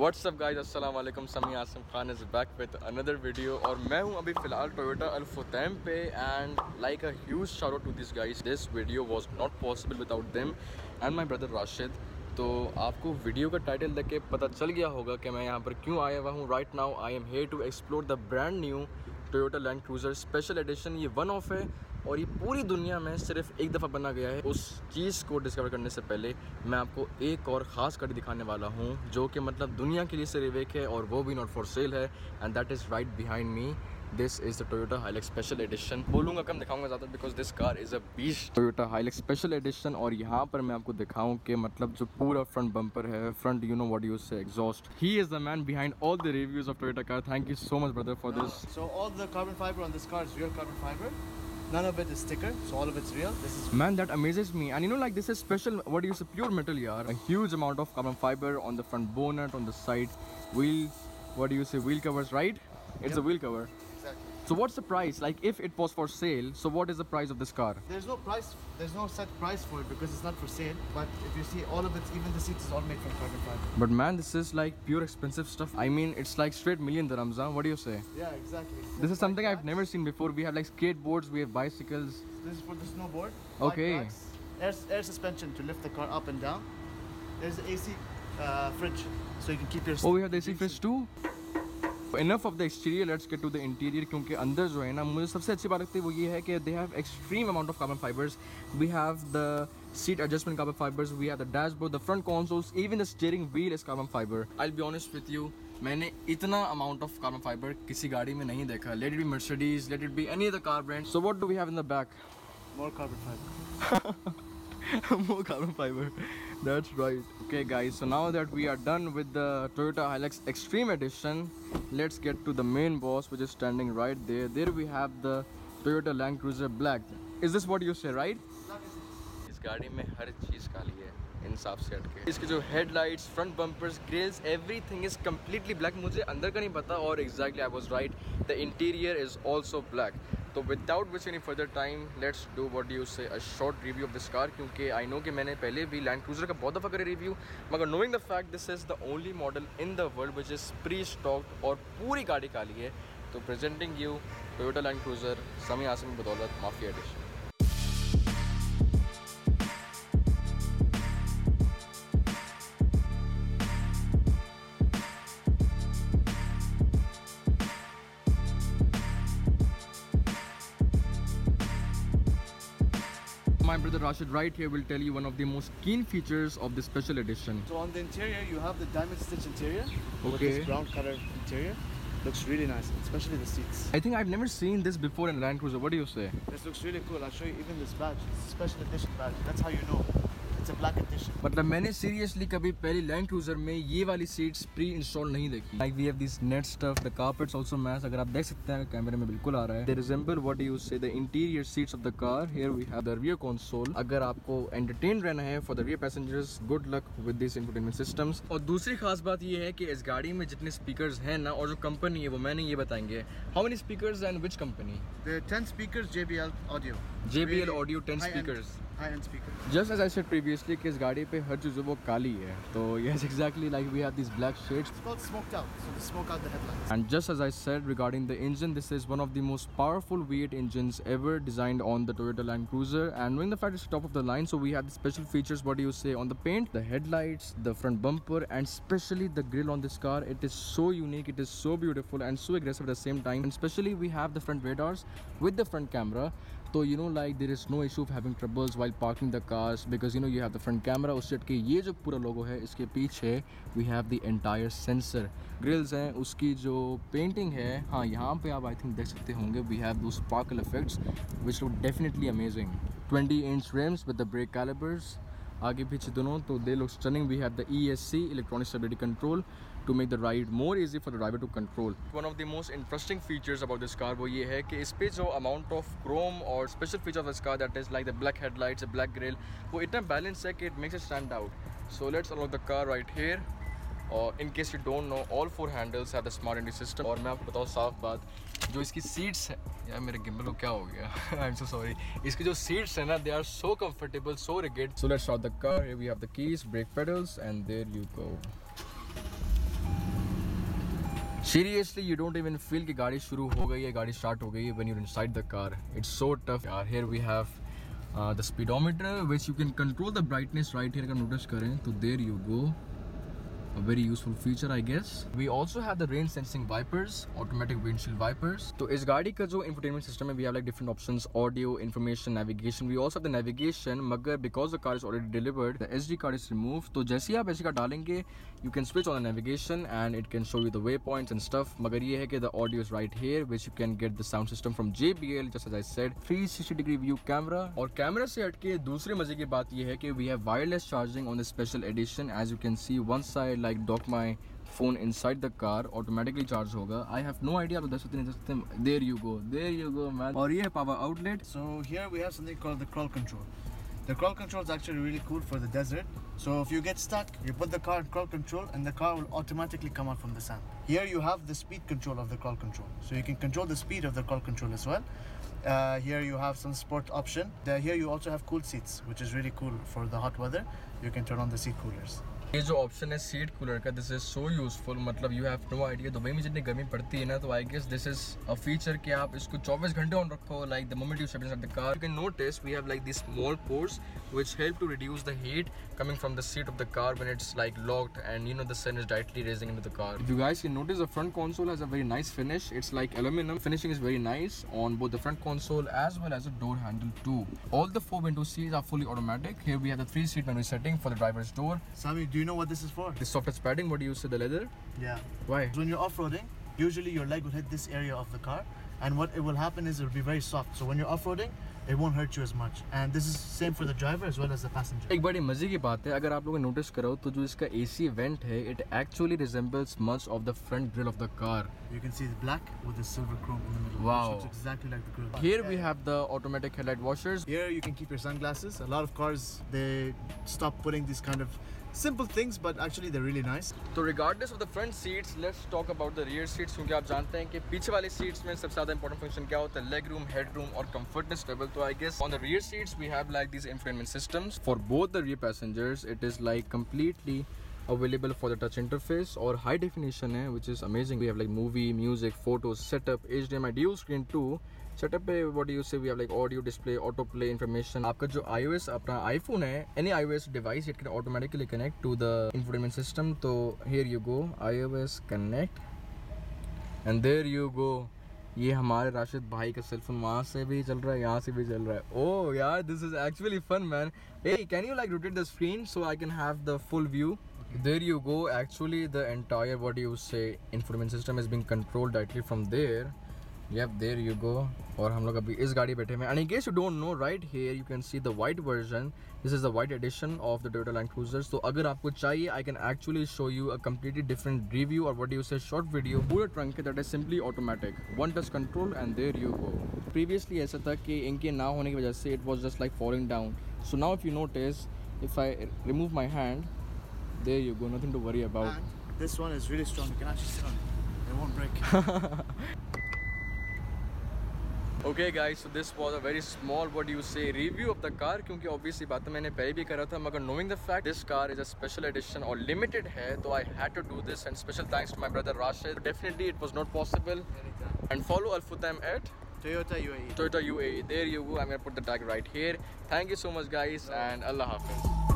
WhatsApp guys वालेकुम Sami Asam Khan is back with another video और मैं हूँ अभी फ़िलहाल टोयोटा अल्फुतैम पे and like a shout to this guys this video was not possible without them and my brother Rashid तो आपको video का टाइटल देख के पता चल गया होगा कि मैं यहाँ पर क्यों आया हुआ हूँ. Right now I am here to explore the brand new Toyota Land Cruiser special edition ये वन ऑफ़ है. और ये पूरी दुनिया में सिर्फ़ एक दफ़ा बना गया है। उस चीज़ को डिस्कवर करने से पहले मैं आपको एक और ख़ास गाड़ी दिखाने वाला हूँ, जो कि मतलब दुनिया के लिए सिर्फ़ एक है और वो भी नॉट फॉर सेल है and that is right behind me this is the Toyota Hilux special edition बोलूँगा कम, दिखाऊँगा ज़्यादा because this car is a beast Toyota Hilux special edition और यहाँ पर मैं आपको दिखाऊँ कि मतलब जो पूरा फ्रंट बम्पर है फ्रंट यू नो वॉट यूज़ से exhaust he is the man behind all the reviews of Toyota car thank you so much brother for this So all the carbon fiber on this car is real carbon fiber. None of it is sticker, so all of it's real. This is Man, that amazes me. And you know, like this is special. What do you say? Pure metal, yeah. A huge amount of carbon fiber on the front bonnet, on the side wheel. What do you say? Wheel covers, right? It's a wheel cover. So what's the price? Like if it was for sale, so what is the price of this car? There's no price. There's no set price for it because it's not for sale. But if you see all of it, even the seats is all made from carbon fiber. But man, this is like pure expensive stuff. I mean, it's like straight million dirhams. Huh? What do you say? Yeah, exactly. This is something I've never seen before. We have like skateboards, we have bicycles. This is for the snowboard. Okay. Air, air suspension to lift the car up and down. There's the AC uh, fridge, so you can keep your. Oh, we have the AC fridge too. Enough of the exterior let's get to the interior क्योंकि अंदर जो है ना मुझे सबसे अच्छी बात लगती है वो ये है कि they have extreme amount of carbon fibers we have the seat adjustment carbon fibers we have the dashboard the front consoles even the steering wheel is carbon fiber I be honest with you मैंने इतना amount of carbon फाइबर किसी गाड़ी में नहीं देखा। Let it be Mercedes let it be any other car brand so what do we have in the back more carbon fiber more carbon fiber That's right. Okay, guys. So now that we are done with the Toyota Hilux Extreme Edition, let's get to the main boss, which is standing right there. There we have the Toyota Land Cruiser Black. Is this what you say, right? इस गाड़ी में हर चीज़ काली है इंसाफ से हटके इसके जो headlights front bumpers grills everything is completely black मुझे अंदर का नहीं पता और exactly I was right the interior is also black तो without which any further time let's do what you say a short review of this car क्योंकि I know कि मैंने पहले भी लैंड क्रूजर का बहुत दफ़ा करे रिव्यू मगर knowing the fact this is the only model in the world which is pre stock और पूरी गाड़ी काली है तो presenting you Toyota Land Cruiser Sami Asami बदौलत mafia edition My brother Rashid right here will tell you one of the most keen features of this special edition. So on the interior, you have the diamond stitch interior with this brown color interior. Looks really nice, especially the seats. I think I've never seen this before in Land Cruiser. What do you say? This looks really cool. I'll show you even this badge. It's a special edition badge. That's how you know. It's a black edition. मतलब मैंने seriously कभी पहली land Cruiser में ये वाली seats pre install नहीं देखी। Like we have this net stuff the carpets also match अगर आप देख सकते हैं कैमरे में बिल्कुल आ रहा है। They resemble what you say the interior seats of the car here we have the rear console अगर आपको एंटरटेन रहना है for the rear passengers good luck with this infotainment systems और दूसरी खास बात ये है कि इस गाड़ी में जितने स्पीकर्स हैं ना और जो कंपनी है वो मैंने ये बताएँगे। How many speakers and which company The 10 speakers JBL audio. JBL audio 10 high-end- speakers. High-end speakers. Just as I said previously कि इस गाड़ी पे हर चीज़ जो वो काली है तो yes exactly like we have this black shades It's called smoked out. So they smoke out the headlights. And just as I said regarding the engine, this is one of the most powerful V8 engines ever designed on the Toyota Land Cruiser. And knowing the fact it's top of the line, so we have the special features. What do you say on the paint, the headlights, the front bumper, and especially the grille on this car. It is so unique. It is so beautiful and so aggressive at the same time. And especially we have the front radars with the front camera. तो you know like there is no issue of having troubles while parking the cars because you know you have the front camera उस set के ये जो पूरा logo है, इसके पीछे we have the entire sensor grills हैं, उसकी जो पेंटिंग है हाँ यहाँ पे आप आई थिंक देख सकते होंगे we have those sparkle effects which look definitely amazing twenty inch rims with the brake calibers आगे पीछे दोनों तो they look stunning we have the E S C electronic stability control to make the ride more easy for the driver to control one of the most interesting features about this car वो ये है कि इस पे जो amount of Chrome और special feature of this car that is like the black headlights black grill वो इतना बैलेंस है कि it makes it stand out so let's unlock the car right here और in case you don't know all four handles have the smart entry system और मैं आपको बताऊँ साफ बात जो इसकी सीट्स है यार मेरे गिम्बल को क्या हो गया आई एम सो सॉरी इसकी जो सीट्स है ना they are so comfortable so rigid so let's start the car we have the keys brake pedals and there you go Seriously you don't even feel कि गाड़ी शुरू हो गई है, गाड़ी स्टार्ट हो गई है when you inside the car it's so tough यार. Here we have the speedometer which you can control the brightness right here का नोटिस करें तो there you go a very useful feature I guess. We also have the rain sensing wipers, automatic windshield wipers. तो इस गाड़ी का जो infotainment system है we have like different options, audio, information, navigation. We also have the navigation मगर because the car is already delivered, the SD card is removed. तो जैसे ही आप SD card डालेंगे, you can switch on the navigation and it can show you the waypoints and stuff. मगर ये है कि the audio is right here which you can get the sound system from JBL just as I said. 360 degree view camera और camera से हटके दूसरे मज़े की बात ये है कि we have wireless charging on the special edition as you can see one side like dock my phone inside the car automatically charge होगा I have no idea आप देख सकते नहीं देख सकते there you go there you go man और ये है power outlet So here we have something called the crawl control. The crawl control is actually really cool for the desert. So if you get stuck, you put the car in crawl control and the car will automatically come out from the sand. Here you have the speed control of the crawl control. So you can control the speed of the crawl control as well. Uh, here you have some sport option. The, here you also have cool seats, which is really cool for the hot weather. You can turn on the seat coolers. ये जो option है seat cooler का this is so useful मतलब you have no idea Dubai में जितनी गर्मी पड़ती है ना तो I guess this is a feature कि आप इसको 24 घंटे ऑन रखो like the moment you set the car you can notice we have like this small pores which help to reduce the heat coming from the seat of the car when it's like locked and you know the sun is directly raising in the car you guys can notice the front console has a very nice finish it's like aluminium finishing is very nice on both the front console as well as the door handle to all the four window seats are fully automatic here we have the three seat menu setting for the driver's door Sami you know what this is for? The softest padding, what do you say, the leather? Yeah. Why? When you're off-roading, usually your leg will hit this area of the car, and what it will happen is it will be very soft. So when you're off-roading, it won't hurt you as much. And this is same for the driver as well as the passenger. एक बड़ी मजे की बात है अगर आप लोगों ने नोटिस करो तो जो इसका AC vent है it actually resembles much of the front grille of the car. You can see the black with the silver chrome in the middle. Wow. Which looks exactly like the grill. Here we have the automatic headlight washers. Here you can keep your sunglasses. A lot of cars they stop putting these kind of simple things, but actually they're really nice. तो regardless of the front seats, let's talk about the rear seats क्योंकि आप जानते हैं कि पीछे वाले seats में सबसे ज़्यादा important function क्या होता है leg room, head room और comfortness level तो I guess on the rear seats we have like these infotainment systems for both the rear passengers it is like completely available for the touch interface और high definition है which is amazing we have like movie music photos setup HDMI dual screen too setup पे what do you say we have like audio display auto play information आपका जो iOS अपना iPhone है any iOS device it can automatically connect to the infotainment system तो here you go iOS connect and there you go ये हमारे राशिद भाई का cellphone वहाँ से भी चल रहा है यहाँ से भी चल रहा है ओह यार this is actually fun man hey can you like rotate the screen so I can have the full view there you go actually the entire what do you say infotainment system is being controlled directly from yup there you go और हम लोग अभी इस गाड़ी बैठे हैं। And in case you don't know right here you can see the white version this is the white edition of the total Land Cruiser तो अगर आपको चाहिए I can actually show you a completely different review और what you say short video पूरे trunk के that is simply automatic one does control and there you go previously ऐसा था कि इनके ना होने की वजह से it was just like falling down so now if you notice if I remove my hand there you go nothing to worry about this one is really strong can I see it won't break Okay guys so this was a very small what you say review of the car क्योंकि obviously बात है मैंने पहले भी करा था मगर knowing the fact this car is a special edition और लिमिटेड है तो I had to do this and special thanks to my brother Rashid definitely it was not possible and follow Al-Futtaim at Toyota UAE. Toyota UAE there you go I'm going to put the tag right here thank you so much guys and Allah Hafiz